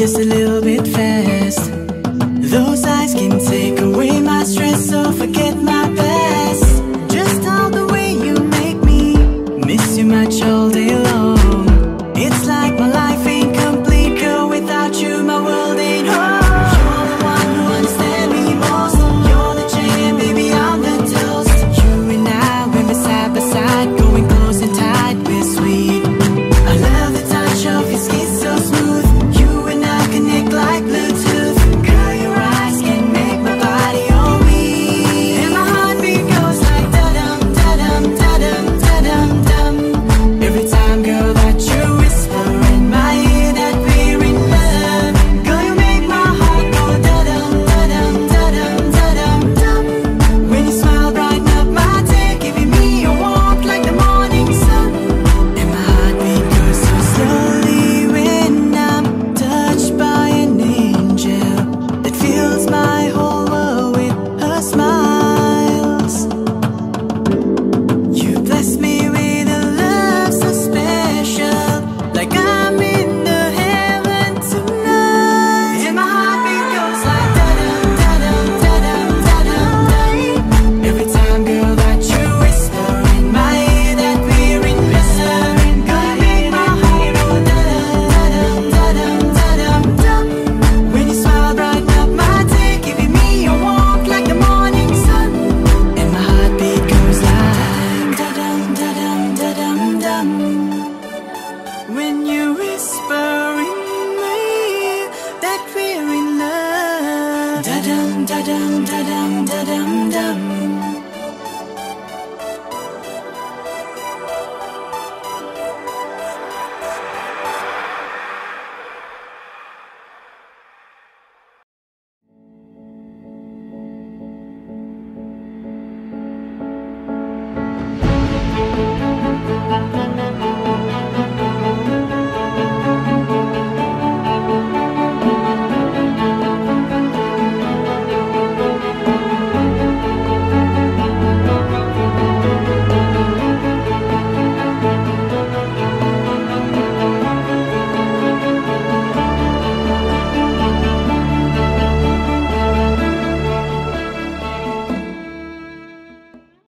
just a little bit fast. Those eyes can take away my stress, so forget da dum da dum da dum da dum dum.